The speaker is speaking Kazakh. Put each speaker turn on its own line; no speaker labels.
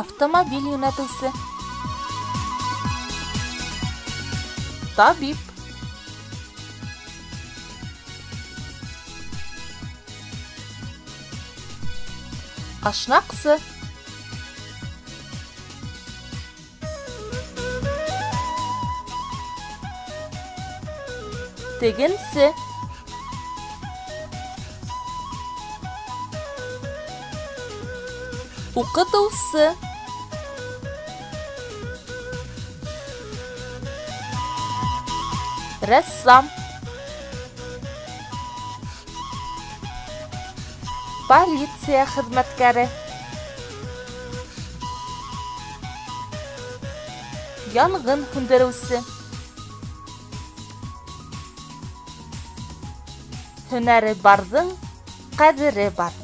автомобиль юнәтеүсе табип ашнаҡсы тегенсе уҡытыусы рәссам полиция хеҙмәткәре янғын һүндереүсе һөнәре барҙың ҡәҙере бар